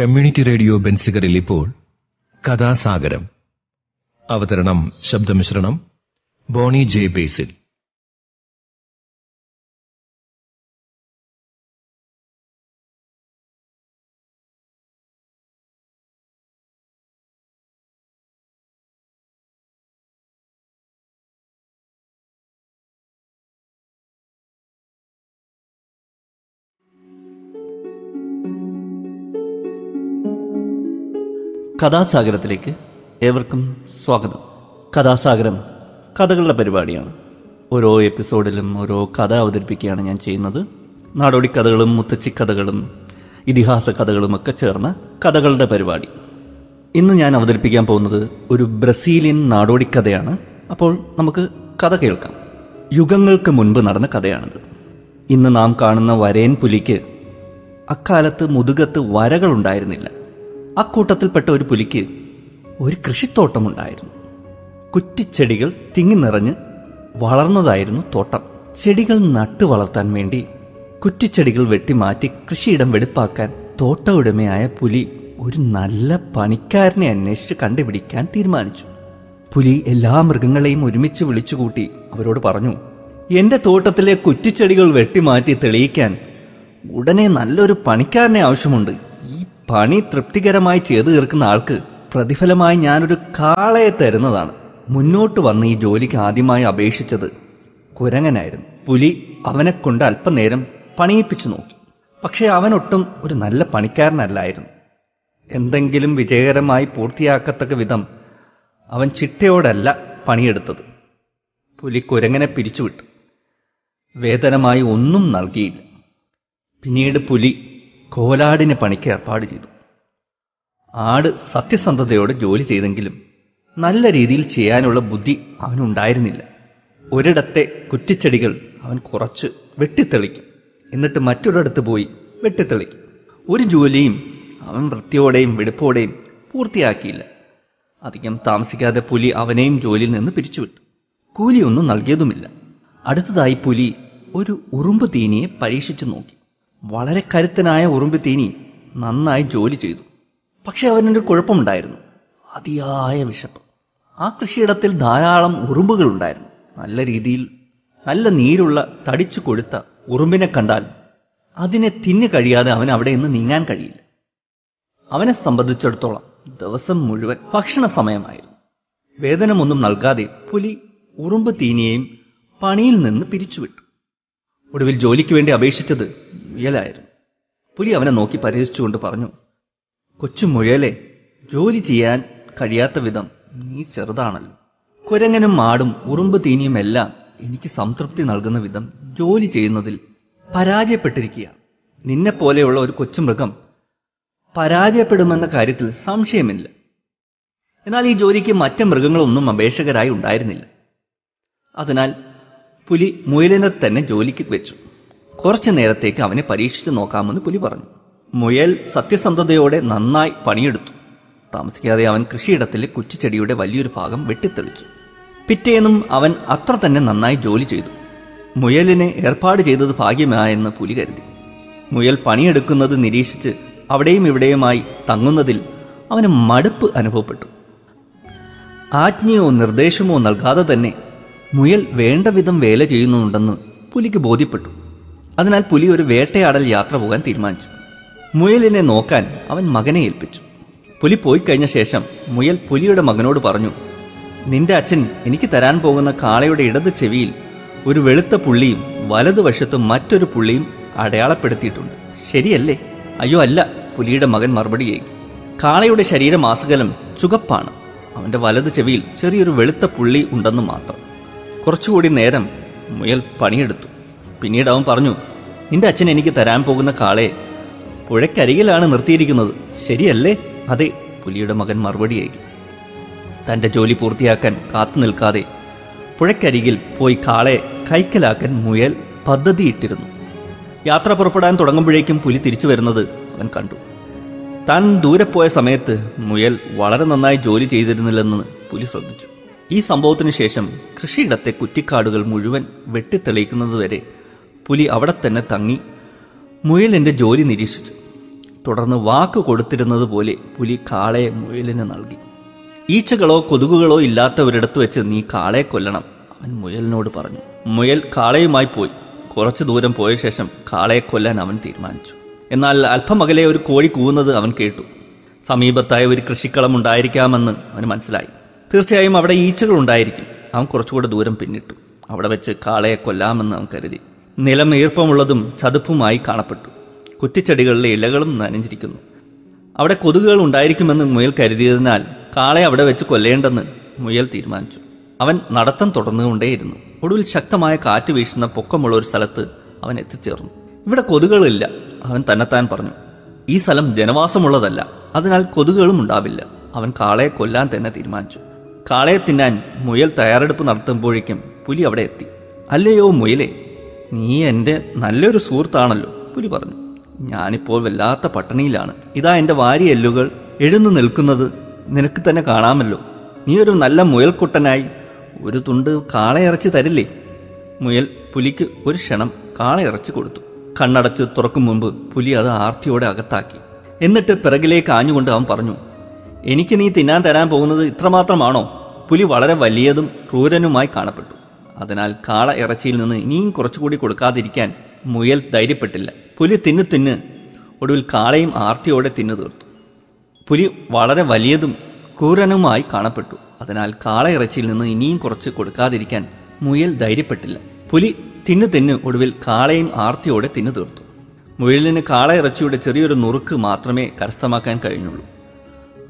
Community radio ബെൻസിഗറിൽ ഇപ്പോൾ കഥാസാഗരം. അവതരണം ശബ്ദമിശ്രണം ബോണി ജെ ബേസിൽ. കഥാസാഗരത്തിലേക്ക് ഏവർക്കും സ്വാഗതം. കഥാസാഗരം കഥകളുടെ പരിപാടിയാണ്. ഓരോ എപ്പിസോഡിലും ഓരോ കഥ അവതരിപ്പിക്കുകയാണ് ഞാൻ ചെയ്യുന്നത്. നാടോടി കഥകളും മുത്തച്ചി കഥകളും ഇതിഹാസ കഥകളും ഒക്കെ ചേർന്ന കഥകളുടെ പരിപാടി. ഇന്ന് ഞാൻ അവതരിപ്പിക്കാൻ പോകുന്നത് ഒരു ബ്രസീലിയൻ നാടോടി കഥയാണ്. അപ്പോൾ നമുക്ക് കഥ കേൾക്കാം. യുഗങ്ങൾക്ക് മുൻപ് നടന്ന കഥയാണിത്. ഇന്ന് നാം കാണുന്ന വരേൻ പുലിക്ക് അക്കാലത്ത് മുതുകത്ത് വരകളുണ്ടായിരുന്നില്ല. അക്കൂട്ടത്തിൽപ്പെട്ട ഒരു പുലിക്ക് ഒരു കൃഷിത്തോട്ടമുണ്ടായിരുന്നു. കുറ്റിച്ചെടികൾ തിങ്ങി നിറഞ്ഞ് വളർന്നതായിരുന്നു തോട്ടം. ചെടികൾ നട്ടു വളർത്താൻ വേണ്ടി കുറ്റിച്ചെടികൾ വെട്ടിമാറ്റി കൃഷിയിടം വെടിപ്പാക്കാൻ തോട്ട ഉടമയായ പുലി ഒരു നല്ല പണിക്കാരനെ അന്വേഷിച്ച് കണ്ടുപിടിക്കാൻ തീരുമാനിച്ചു. പുലി എല്ലാ മൃഗങ്ങളെയും ഒരുമിച്ച് വിളിച്ചുകൂട്ടി അവരോട് പറഞ്ഞു എന്റെ തോട്ടത്തിലെ കുറ്റിച്ചെടികൾ വെട്ടിമാറ്റി തെളിയിക്കാൻ ഉടനെ നല്ലൊരു പണിക്കാരനെ ആവശ്യമുണ്ട്. പണി തൃപ്തികരമായി ചെയ്തു തീർക്കുന്ന ആൾക്ക് പ്രതിഫലമായി ഞാനൊരു കാളയെ തരുന്നതാണ്. മുന്നോട്ട് വന്ന് ഈ ജോലിക്ക് ആദ്യമായി അപേക്ഷിച്ചത് കുരങ്ങനായിരുന്നു. പുലി അവനെ കൊണ്ട് അല്പനേരം പണിയിപ്പിച്ചു നോക്കി. പക്ഷേ അവനൊട്ടും ഒരു നല്ല പണിക്കാരനല്ലായിരുന്നു. എന്തെങ്കിലും വിജയകരമായി പൂർത്തിയാക്കത്തക്ക വിധം അവൻ ചിട്ടയോടല്ല പണിയെടുത്തത്. പുലി കുരങ്ങനെ പിരിച്ചുവിട്ടു. വേതനമായി ഒന്നും നൽകിയില്ല. പിന്നീട് പുലി കോലാടിനെ പണിക്ക് ഏർപ്പാട് ചെയ്തു. ആട് സത്യസന്ധതയോടെ ജോലി ചെയ്തെങ്കിലും നല്ല രീതിയിൽ ചെയ്യാനുള്ള ബുദ്ധി അവനുണ്ടായിരുന്നില്ല. ഒരിടത്തെ കുറ്റിച്ചെടികൾ അവൻ കുറച്ച് വെട്ടിത്തെളിക്കും. എന്നിട്ട് മറ്റൊരിടത്ത് പോയി വെട്ടിത്തെളിക്കും. ഒരു ജോലിയും അവൻ വൃത്തിയോടെയും വെടുപ്പോടെയും പൂർത്തിയാക്കിയില്ല. അധികം താമസിക്കാതെ പുലി അവനെയും ജോലിയിൽ നിന്ന് പിരിച്ചുവിട്ടു. കൂലിയൊന്നും നൽകിയതുമില്ല. അടുത്തതായി പുലി ഒരു ഉറുമ്പ് തീനിയെ പരീക്ഷിച്ചു നോക്കി. വളരെ കരുത്തനായ ഉറുമ്പിത്തീനി നന്നായി ജോലി ചെയ്തു. പക്ഷെ അവനൊരു കുഴപ്പമുണ്ടായിരുന്നു. അതിയായ വിശപ്പ്. ആ കൃഷിയിടത്തിൽ ധാരാളം ഉറുമ്പുകൾ ഉണ്ടായിരുന്നു നല്ല രീതിയിൽ നല്ല നീരുള്ള തടിച്ചു കൊഴുത്ത ഉറുമ്പിനെ കണ്ടാൽ അതിനെ തിന്നു കഴിയാതെ അവൻ അവിടെ നിന്ന് നീങ്ങാൻ കഴിയില്ല. അവനെ സംബന്ധിച്ചിടത്തോളം ദിവസം മുഴുവൻ ഭക്ഷണ സമയമായിരുന്നു. വേതനമൊന്നും നൽകാതെ പുലി ഉറുമ്പ് തീനിയെയും പണിയിൽ നിന്ന് പിരിച്ചുവിട്ടു. ഒടുവിൽ ജോലിക്ക് വേണ്ടി അപേക്ഷിച്ചത് മുയലായിരുന്നു പുലി അവനെ നോക്കി പരിഹസിച്ചുകൊണ്ട് പറഞ്ഞു കൊച്ചു മുയലെ ജോലി ചെയ്യാൻ കഴിയാത്ത വിധം നീ ചെറുതാണല്ലോ. കുരങ്ങനും മാടും ഉറുമ്പ് തീനിയും എല്ലാം എനിക്ക് സംതൃപ്തി നൽകുന്ന വിധം ജോലി ചെയ്യുന്നതിൽ പരാജയപ്പെട്ടിരിക്കുക നിന്നെ പോലെയുള്ള ഒരു കൊച്ചുമൃഗം പരാജയപ്പെടുമെന്ന കാര്യത്തിൽ സംശയമില്ല. എന്നാൽ ഈ ജോലിക്ക് മറ്റ് മൃഗങ്ങളൊന്നും അപേക്ഷകരായി ഉണ്ടായിരുന്നില്ല. അതിനാൽ പുലി മുയലിനെ തന്നെ ജോലിക്ക് വെച്ചു. കുറച്ചു നേരത്തേക്ക് അവനെ പരീക്ഷിച്ച് നോക്കാമെന്ന് പുലി പറഞ്ഞു. മുയൽ സത്യസന്ധതയോടെ നന്നായി പണിയെടുത്തു. താമസിക്കാതെ അവൻ കൃഷിയിടത്തിലെ കുറ്റിച്ചെടിയുടെ വലിയൊരു ഭാഗം വെട്ടിത്തെളിച്ചു. പിറ്റേന്നും അവൻ അത്ര തന്നെ നന്നായി ജോലി ചെയ്തു. മുയലിനെ ഏർപ്പാട് ചെയ്തത് ഭാഗ്യമായെന്ന് പുലി കരുതി. മുയൽ പണിയെടുക്കുന്നത് നിരീക്ഷിച്ച് അവിടെയും ഇവിടെയുമായി തങ്ങുന്നതിൽ അവന് മടുപ്പ് അനുഭവപ്പെട്ടു. ആജ്ഞയോ നിർദ്ദേശമോ നൽകാതെ തന്നെ മുയൽ വേണ്ട വിധം വേല ചെയ്യുന്നുണ്ടെന്ന് പുലിക്ക് ബോധ്യപ്പെട്ടു. അതിനാൽ പുലി ഒരു വേട്ടയാടൽ യാത്ര പോകാൻ തീരുമാനിച്ചു. മുയലിനെ നോക്കാൻ അവൻ മകനെ ഏൽപ്പിച്ചു. പുലി പോയി കഴിഞ്ഞ ശേഷം മുയൽ പുലിയുടെ മകനോട് പറഞ്ഞു നിന്റെ അച്ഛൻ എനിക്ക് തരാൻ പോകുന്ന കാളയുടെ ഇടത് ചെവിയിൽ ഒരു വെളുത്ത പുള്ളിയും വലതുവശത്ത് മറ്റൊരു പുള്ളിയും അടയാളപ്പെടുത്തിയിട്ടുണ്ട്. ശരിയല്ലേ? അയ്യോ അല്ല പുലിയുടെ മകൻ മറുപടി ചെയ്യും കാളയുടെ ശരീരമാസകലം ചുകപ്പാണ്. അവന്റെ വലത് ചെവിയിൽ ചെറിയൊരു വെളുത്ത പുള്ളി ഉണ്ടെന്ന് മാത്രം. കുറച്ചുകൂടി നേരം മുയൽ പണിയെടുത്തു. പിന്നീട് അവൻ പറഞ്ഞു നിന്റെ അച്ഛൻ എനിക്ക് തരാൻ പോകുന്ന കാളയെ പുഴയ്ക്കരികിലാണ് നിർത്തിയിരിക്കുന്നത്. ശരിയല്ലേ? അതെ പുലിയുടെ മകൻ മറുപടിയേകി തന്റെ ജോലി പൂർത്തിയാക്കാൻ കാത്തു നിൽക്കാതെ പുഴയ്ക്കരികിൽ പോയി കാളയെ കൈക്കലാക്കാൻ മുയൽ പദ്ധതിയിട്ടിരുന്നു. യാത്ര പുറപ്പെടാൻ തുടങ്ങുമ്പോഴേക്കും പുലി തിരിച്ചു വരുന്നത് അവൻ കണ്ടു. താൻ ദൂരെ പോയ സമയത്ത് മുയൽ വളരെ നന്നായി ജോലി ചെയ്തിരുന്നില്ലെന്ന് പുലി ശ്രദ്ധിച്ചു. ഈ സംഭവത്തിന് ശേഷം കൃഷിയിടത്തെ കുറ്റിക്കാടുകൾ മുഴുവൻ വെട്ടിത്തെളിയിക്കുന്നതുവരെ പുലി അവിടെ തന്നെ തങ്ങി മുയലിന്റെ ജോലി നിരീക്ഷിച്ചു. തുടർന്ന് വാക്ക് കൊടുത്തിരുന്നത് പോലെ പുലി കാളയെ മുയലിന് നൽകി. ഈച്ചകളോ കൊതുകുകളോ ഇല്ലാത്തവരിടത്ത് വെച്ച് നീ കാളയെ കൊല്ലണം അവൻ മുയലിനോട് പറഞ്ഞു. മുയൽ കാളയുമായി പോയി. കുറച്ചു ദൂരം പോയ ശേഷം കാളയെ കൊല്ലാൻ അവൻ തീരുമാനിച്ചു. എന്നാൽ അല്പമകലെ ഒരു കോഴി കൂവുന്നത് അവൻ കേട്ടു. സമീപത്തായ ഒരു കൃഷിക്കളം ഉണ്ടായിരിക്കാമെന്ന് അവന് മനസ്സിലായി. തീർച്ചയായും അവിടെ ഈച്ചകൾ ഉണ്ടായിരിക്കും. അവൻ കുറച്ചുകൂടെ ദൂരം പിന്നിട്ടു. അവിടെ വെച്ച് കാളയെ കൊല്ലാമെന്ന് അവൻ കരുതി. നിലം ഈർപ്പമുള്ളതും ചതുപ്പുമായി കാണപ്പെട്ടു. കുറ്റിച്ചെടികളിലെ ഇലകളും നനഞ്ഞിരിക്കുന്നു. അവിടെ കൊതുകുകൾ ഉണ്ടായിരിക്കുമെന്ന് മുയൽ കരുതിയതിനാൽ കാളെ അവിടെ വെച്ച് കൊല്ലേണ്ടെന്ന് മുയൽ തീരുമാനിച്ചു. അവൻ നടത്തം തുടർന്നുകൊണ്ടേയിരുന്നു. ഒടുവിൽ ശക്തമായ കാറ്റ് വീശുന്ന പൊക്കമുള്ള ഒരു സ്ഥലത്ത് അവൻ എത്തിച്ചേർന്നു. ഇവിടെ കൊതുകുകളില്ല അവൻ തന്നെത്താൻ പറഞ്ഞു. ഈ സ്ഥലം ജനവാസമുള്ളതല്ല അതിനാൽ കൊതുകുകളും ഉണ്ടാവില്ല. അവൻ കാളയെ കൊല്ലാൻ തന്നെ തീരുമാനിച്ചു. കാളയെ തിന്നാൻ മുയൽ തയ്യാറെടുപ്പ് നടത്തുമ്പോഴേക്കും പുലി അവിടെ എത്തി. അല്ലയോ മുയലെ നീ എന്റെ നല്ലൊരു സുഹൃത്താണല്ലോ പുലി പറഞ്ഞു. ഞാനിപ്പോൾ വല്ലാത്ത പട്ടിണിയിലാണ്. ഇതാ എന്റെ വാരിയെല്ലുകൾ എഴുന്നു നിൽക്കുന്നത് നിനക്ക് തന്നെ കാണാമല്ലോ. നീ ഒരു നല്ല മുയൽക്കുട്ടനായി. ഒരു തുണ്ട് കാളയിറച്ചി തരില്ലേ? മുയൽ പുലിക്ക് ഒരു ക്ഷണം കാളയിറച്ചി കൊടുത്തു. കണ്ണടച്ച് തുറക്കും മുമ്പ് പുലി അത് ആർത്തിയോടെ അകത്താക്കി. എന്നിട്ട് പിറകിലേക്ക് ആഞ്ഞുകൊണ്ട് അവൻ പറഞ്ഞു എനിക്ക് നീ തിന്നാൻ തരാൻ പോകുന്നത് ഇത്രമാത്രമാണോ? പുലി വളരെ വലിയതും ക്രൂരനുമായി കാണപ്പെട്ടു. അതിനാൽ കാള ഇറച്ചിയിൽ നിന്ന് ഇനിയും കുറച്ചുകൂടി കൊടുക്കാതിരിക്കാൻ മുയൽ ധൈര്യപ്പെട്ടില്ല. പുലി തിന്നു തിന്ന് ഒടുവിൽ കാളയും ആർത്തിയോടെ തിന്നു തീർത്തു. പുലി വളരെ വലിയതും ക്രൂരനുമായി കാണപ്പെട്ടു. അതിനാൽ കാള ഇറച്ചിയിൽ നിന്ന് ഇനിയും കുറച്ച് കൊടുക്കാതിരിക്കാൻ മുയൽ ധൈര്യപ്പെട്ടില്ല. പുലി തിന്നു തിന്ന് ഒടുവിൽ കാളയും ആർത്തിയോടെ തിന്നു തീർത്തു. മുയലിന് കാള ഇറച്ചിയുടെ ചെറിയൊരു നുറുക്ക് മാത്രമേ കരസ്ഥമാക്കാൻ കഴിഞ്ഞുള്ളൂ.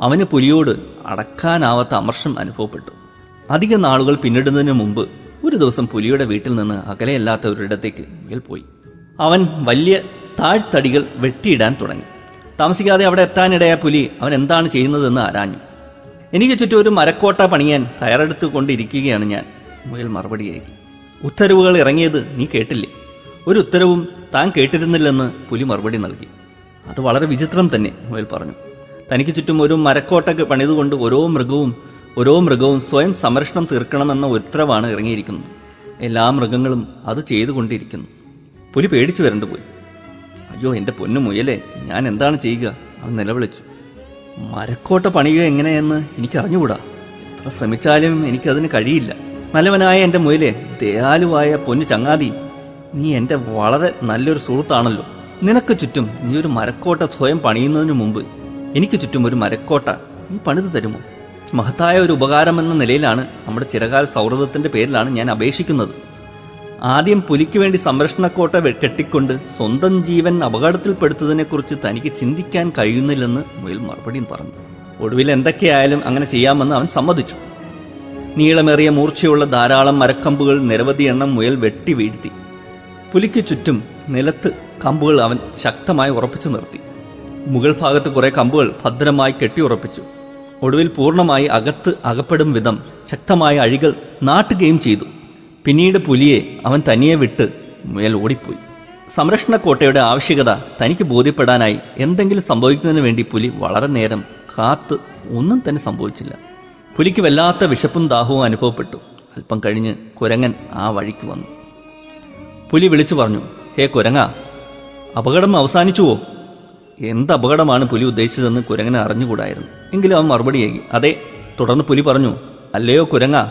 അവന് പുലിയോട് അടക്കാനാവാത്ത അമർഷം അനുഭവപ്പെട്ടു. അധിക നാളുകൾ പിന്നിടുന്നതിന് മുമ്പ് ഒരു ദിവസം പുലിയുടെ വീട്ടിൽ നിന്ന് അകലെയല്ലാത്ത ഒരിടത്തേക്ക് പോയി. അവൻ വലിയ താഴ്ത്തടികൾ വെട്ടിയിടാൻ തുടങ്ങി. താമസിക്കാതെ അവിടെ എത്താനിടയായ പുലി അവൻ എന്താണ് ചെയ്യുന്നതെന്ന് ആരാഞ്ഞു. എനിക്ക് ചുറ്റും ഒരു മരക്കോട്ട പണിയാൻ തയ്യാറെടുത്തു കൊണ്ടിരിക്കുകയാണ് ഞാൻ. മുയൽ മറുപടിയായി ഉത്തരവുകൾ ഇറങ്ങിയത് നീ കേട്ടില്ലേ? ഒരു ഉത്തരവും താൻ കേട്ടിരുന്നില്ലെന്ന് പുലി മറുപടി നൽകി. അത് വളരെ വിചിത്രം തന്നെ മുയൽ പറഞ്ഞു. തനിക്ക് ചുറ്റും ഒരു മരക്കോട്ടൊക്കെ പണിതുകൊണ്ട് ഓരോ മൃഗവും ഓരോ മൃഗവും സ്വയം സംരക്ഷണം തീർക്കണമെന്ന ഉത്തരവാണ് ഇറങ്ങിയിരിക്കുന്നത്. എല്ലാ മൃഗങ്ങളും അത് ചെയ്തുകൊണ്ടിരിക്കുന്നു. പുലി പേടിച്ചു വരണ്ടു പോയി. അയ്യോ എന്റെ പൊന്നു മുയലേ ഞാൻ എന്താണ് ചെയ്യുക? അവൻ നിലവിളിച്ചു. മരക്കോട്ട പണിയുക എങ്ങനെയെന്ന് എനിക്ക് അറിഞ്ഞുകൂടാ എത്ര ശ്രമിച്ചാലും എനിക്കതിന് കഴിയില്ല. നല്ലവനായ എന്റെ മുയലെ ദയാലുവായ പൊന്നു ചങ്ങാതി നീ എന്റെ വളരെ നല്ലൊരു സുഹൃത്താണല്ലോ. നിനക്ക് ചുറ്റും നീ ഒരു മരക്കോട്ട സ്വയം പണിയുന്നതിനു മുമ്പ് എനിക്ക് ചുറ്റും ഒരു മരക്കോട്ട നീ പണിതു തരുമോ? മഹത്തായ ഒരു ഉപകാരമെന്ന നിലയിലാണ് നമ്മുടെ ചിരകാല സൗഹൃദത്തിന്റെ പേരിലാണ് ഞാൻ അപേക്ഷിക്കുന്നത്. ആദ്യം പുലിക്ക് വേണ്ടി സംരക്ഷണക്കോട്ട കെട്ടിക്കൊണ്ട് സ്വന്തം ജീവൻ അപകടത്തിൽപ്പെടുത്തതിനെക്കുറിച്ച് തനിക്ക് ചിന്തിക്കാൻ കഴിയുന്നില്ലെന്ന് മുയൽ മറുപടിയും പറഞ്ഞു. ഒടുവിൽ എന്തൊക്കെയായാലും അങ്ങനെ ചെയ്യാമെന്ന് അവൻ സമ്മതിച്ചു. നീളമേറിയ മൂർച്ചയുള്ള ധാരാളം മരക്കമ്പുകൾ നിരവധി എണ്ണം മുയൽ വെട്ടി വീഴ്ത്തി. പുലിക്ക് ചുറ്റും നിലത്ത് കമ്പുകൾ അവൻ ശക്തമായി ഉറപ്പിച്ചു നിർത്തി. മുകൾ ഭാഗത്ത് കുറെ കമ്പുകൾ ഭദ്രമായി കെട്ടിയുറപ്പിച്ചു. ഒടുവിൽ പൂർണമായി അകത്ത് അകപ്പെടും വിധം ശക്തമായ അഴികൾ നാട്ടുകയും ചെയ്തു. പിന്നീട് പുലിയെ അവൻ തനിയെ വിട്ട് മുയൽ ഓടിപ്പോയി. സംരക്ഷണ കോട്ടയുടെ ആവശ്യകത തനിക്ക് ബോധ്യപ്പെടാനായി എന്തെങ്കിലും സംഭവിക്കുന്നതിന് വേണ്ടി പുലി വളരെ നേരം കാത്ത് ഒന്നും തന്നെ സംഭവിച്ചില്ല. പുലിക്ക് വല്ലാത്ത വിശപ്പും ദാഹവും അനുഭവപ്പെട്ടു. അല്പം കഴിഞ്ഞ് കുരങ്ങൻ ആ വഴിക്ക് വന്നു. പുലി വിളിച്ചു പറഞ്ഞു ഹേ കുരങ്ങ അപകടം അവസാനിച്ചുവോ? എന്ത് അപകടമാണ് പുലി ഉദ്ദേശിച്ചതെന്ന് കുരങ്ങനെ അറിഞ്ഞുകൂടായിരുന്നു. എങ്കിലും അവൻ മറുപടിയായി അതെ തുടർന്ന് പുലി പറഞ്ഞു അല്ലയോ കുരങ്ങ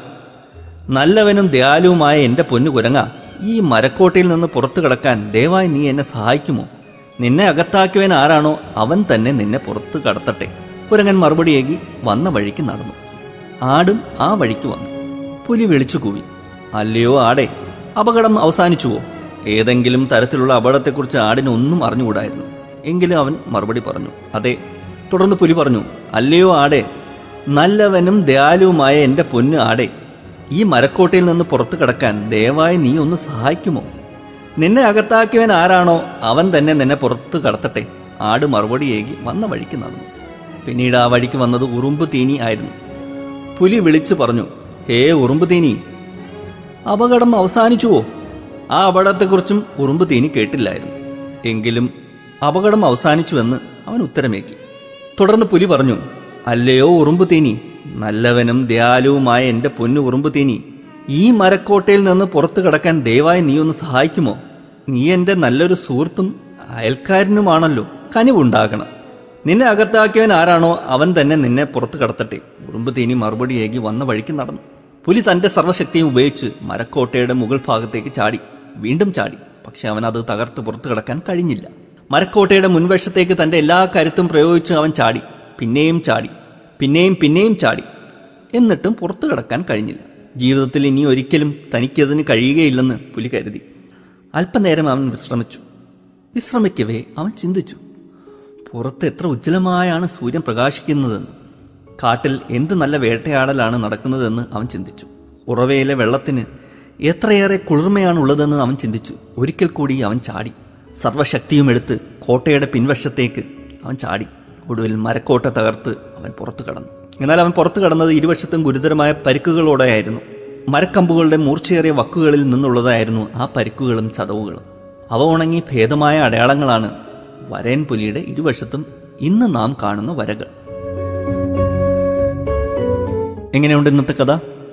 നല്ലവനും ദയാലുവുമായ എന്റെ പൊന്നു കുരങ്ങ ഈ മരക്കോട്ടയിൽ നിന്ന് പുറത്തു കടക്കാൻ ദയവായി നീ എന്നെ സഹായിക്കുമോ? നിന്നെ അകത്താക്കിയവൻ ആരാണോ അവൻ തന്നെ നിന്നെ പുറത്തു കടത്തട്ടെ. കുരങ്ങൻ മറുപടിയേകി വന്ന വഴിക്ക് നടന്നു. ആടും ആ വഴിക്ക് വന്നു. പുലി വിളിച്ചു കൂവി അല്ലയോ ആടെ അപകടം അവസാനിച്ചുവോ? ഏതെങ്കിലും തരത്തിലുള്ള അപകടത്തെക്കുറിച്ച് ആടിന് ഒന്നും അറിഞ്ഞുകൂടായിരുന്നു. എങ്കിലും അവൻ മറുപടി പറഞ്ഞു. അതെ തുടർന്ന് പുലി പറഞ്ഞു അല്ലയോ ആടെ നല്ലവനും ദയാലുവുമായ എന്റെ പൊന്നു ആടെ ഈ മരക്കോട്ടയിൽ നിന്ന് പുറത്തു കടക്കാൻ ദയവായി നീ ഒന്ന് സഹായിക്കുമോ? നിന്നെ അകത്താക്കിയവൻ ആരാണോ അവൻ തന്നെ നിന്നെ പുറത്തു കടത്തട്ടെ. ആട് മറുപടിയേകി വന്ന വഴിക്ക് നടന്നു. പിന്നീട് ആ വഴിക്ക് വന്നത് ഉറുമ്പ് തീനി ആയിരുന്നു. പുലി വിളിച്ചു പറഞ്ഞു ഹേ ഉറുമ്പ് തീനി അപകടം അവസാനിച്ചുവോ? ആ അപകടത്തെക്കുറിച്ചും ഉറുമ്പ് തീനി കേട്ടില്ലായിരുന്നു. എങ്കിലും അപകടം അവസാനിച്ചുവെന്ന് അവൻ ഉത്തരമേക്കി തുടർന്ന് പുലി പറഞ്ഞു അല്ലയോ ഉറുമ്പു തേനി നല്ലവനും ദയാലുവുമായ എന്റെ പൊന്നു ഉറുമ്പു തേനി ഈ മരക്കോട്ടയിൽ നിന്ന് പുറത്തു കടക്കാൻ ദയവായി നീ ഒന്ന് സഹായിക്കുമോ? നീ എന്റെ നല്ലൊരു സുഹൃത്തും അയൽക്കാരനുമാണല്ലോ കനിവുണ്ടാകണം. നിന്നെ അകത്താക്കിയവൻ ആരാണോ അവൻ തന്നെ നിന്നെ പുറത്തു കടത്തട്ടെ. ഉറുമ്പു തേനി മറുപടി ഏകി വന്ന വഴിക്ക് നടന്നു. പുലി തന്റെ സർവശക്തിയും ഉപയോഗിച്ച് മരക്കോട്ടയുടെ മുകൾ ഭാഗത്തേക്ക് ചാടി വീണ്ടും ചാടി പക്ഷെ അവൻ അത് തകർത്ത് പുറത്തു കടക്കാൻ കഴിഞ്ഞില്ല. മരക്കോട്ടയുടെ മുൻവശത്തേക്ക് തന്റെ എല്ലാ കരുത്തും പ്രയോഗിച്ച് അവൻ ചാടി. പിന്നെയും ചാടി. പിന്നെയും പിന്നെയും ചാടി. എന്നിട്ടും പുറത്തു കടക്കാൻ കഴിഞ്ഞില്ല. ജീവിതത്തിൽ ഇനി ഒരിക്കലും തനിക്കതിന് കഴിയുകയില്ലെന്ന് പുലി കരുതി. അല്പനേരം അവൻ വിശ്രമിച്ചു. വിശ്രമിക്കവേ അവൻ ചിന്തിച്ചു. പുറത്ത് എത്ര ഉജ്ജ്വലമായാണ് സൂര്യൻ പ്രകാശിക്കുന്നതെന്ന്. കാട്ടിൽ എന്ത് നല്ല വേട്ടയാടലാണ് നടക്കുന്നതെന്ന് അവൻ ചിന്തിച്ചു. ഉറവയിലെ വെള്ളത്തിന് എത്രയേറെ കുളിർമയാണുള്ളതെന്ന് അവൻ ചിന്തിച്ചു. ഒരിക്കൽ കൂടി അവൻ ചാടി. സർവശക്തിയും എടുത്ത് കോട്ടയുടെ പിൻവശത്തേക്ക് അവൻ ചാടി. ഒടുവിൽ മരക്കോട്ട തകർത്ത് അവൻ പുറത്തു കടന്നു. എന്നാൽ അവൻ പുറത്തു കടന്നത് ഇരുവശത്തും ഗുരുതരമായ പരിക്കുകളോടെയായിരുന്നു. മരക്കമ്പുകളുടെ മൂർച്ചയേറിയ വക്കുകളിൽ നിന്നുള്ളതായിരുന്നു ആ പരിക്കുകളും ചതവുകളും. അവ ഉണങ്ങി ഭേദമായ അടയാളങ്ങളാണ് വരയൻ പുലിയുടെ ഇരുവശത്തും ഇന്ന് നാം കാണുന്ന വരകൾ. എങ്ങനെയുണ്ട് ഇന്നത്തെ കഥ?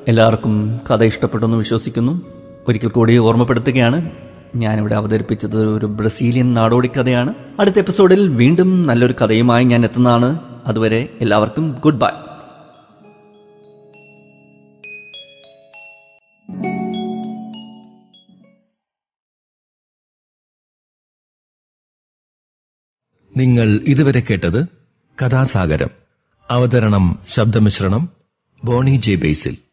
എല്ലാവർക്കും കഥ ഇഷ്ടപ്പെട്ടെന്ന് വിശ്വസിക്കുന്നു. ഒരിക്കൽ കൂടി ഓർമ്മപ്പെടുത്തുകയാണ് ഞാനിവിടെ അവതരിപ്പിച്ചത് ഒരു ബ്രസീലിയൻ നാടോടി കഥയാണ് അടുത്ത എപ്പിസോഡിൽ വീണ്ടും നല്ലൊരു കഥയുമായി ഞാൻ എത്തുന്നതാണ്. അതുവരെ എല്ലാവർക്കും ഗുഡ് ബൈ. നിങ്ങൾ ഇതുവരെ കേട്ടത് കഥാസാഗരം അവതരണം ശബ്ദമിശ്രണം ബോണി ജെ ബേസിൽ.